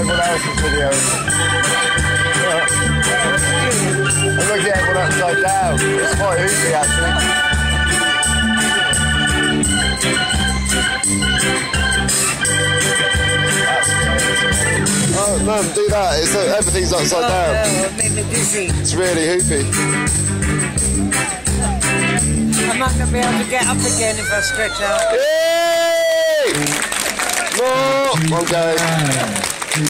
everyone else's videos. I'm looking at everyone upside down. It's quite easy actually. Oh, mum, do that. It's, everything's upside Oh, down. no, it made me dizzy. It's really hoopy. I'm not going to be able to get up again if I stretch out. Yay! More! One go.